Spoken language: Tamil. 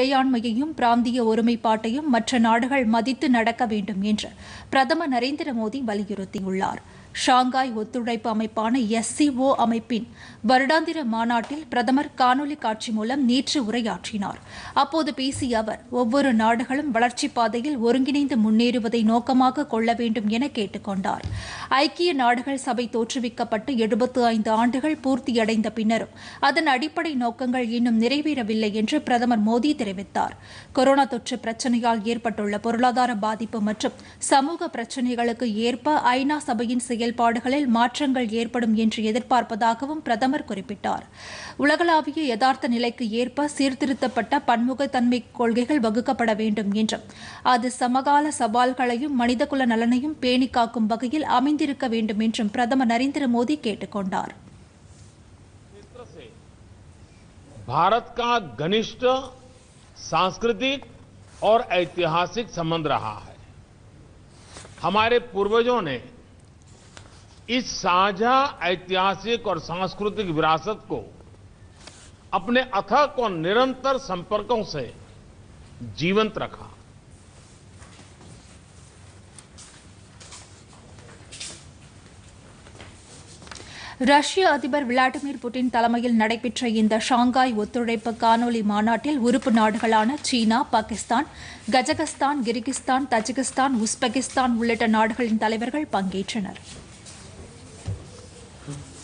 இறையாண்மையையும் பிராந்திய ஒருமைப்பாட்டையும் மற்ற நாடுகள் மதித்து நடக்க வேண்டும் என்று பிரதமர் நரேந்திர மோடி வலியுறுத்தியுள்ளார். ஷாங்காய் ஒத்துழைப்பு அமைப்பான எஸ்சிஓ அமைப்பின் வருடாந்திர மாநாட்டில் பிரதமர் காணொலி காட்சி மூலம் நேற்று உரையாற்றினார். அப்போது பேசிய அவர் ஒவ்வொரு நாடுகளும் வளர்ச்சிப் பாதையில் ஒருங்கிணைந்து முன்னேறுவதை நோக்கமாக கொள்ள வேண்டும் என கேட்டுக்கொண்டார் ஐக்கிய நாடுகள் சபை தோற்றுவிக்கப்பட்டு எழுபத்து ஐந்து ஆண்டுகள் பூர்த்தியடைந்த பின்னரும் அதன் அடிப்படை நோக்கங்கள் இன்னும் நிறைவேறவில்லை என்று பிரதமர் மோடி தெரிவித்தார். கொரோனா தொற்று பிரச்சினையால் ஏற்பட்டுள்ள பொருளாதார பாதிப்பு மற்றும் சமூக பிரச்சினைகளுக்கு ஏற்ப ஐநா சபையின் செயல்பாடுகளில் மாற்றங்கள் ஏற்படும் என்று எதிர்பார்ப்பதாகவும் பிரதமர் குறிப்பிட்டார் உலகளாவிய யதார்த்த நிலைக்கு ஏற்ப சீர்திருத்தப்பட்ட பன்முகத்தன்மை கொள்கைகள் வகுக்கப்பட வேண்டும் என்றும் அது சமகால சவால்களையும் மனிதகுல நலனையும் பேணி காக்கும் வகையில் அமைந்திருக்க வேண்டும் என்றும் பிரதமர் நரேந்திர மோடி கேட்டுக் கொண்டார் भारत का घनिष्ठ सांस्कृतिक और ऐतिहासिक संबंध रहा है हमारे पूर्वजों ने इस साझा ऐतिहासिक और सांस्कृतिक विरासत को अपने अथक और निरंतर संपर्कों से जीवंत रखा ரஷ்ய அதிபர் விளாடிமிர் புட்டின் தலைமையில் நடைபெற்ற இந்த ஷாங்காய் ஒத்துழைப்பு காணொலி மாநாட்டில் உறுப்பு நாடுகளான சீனா Pakistan Kazakhstan Kyrgyzstan Tajikistan Uzbekistan உள்ளிட்ட நாடுகளின் தலைவர்கள் பங்கேற்றனர் Mm-hmm.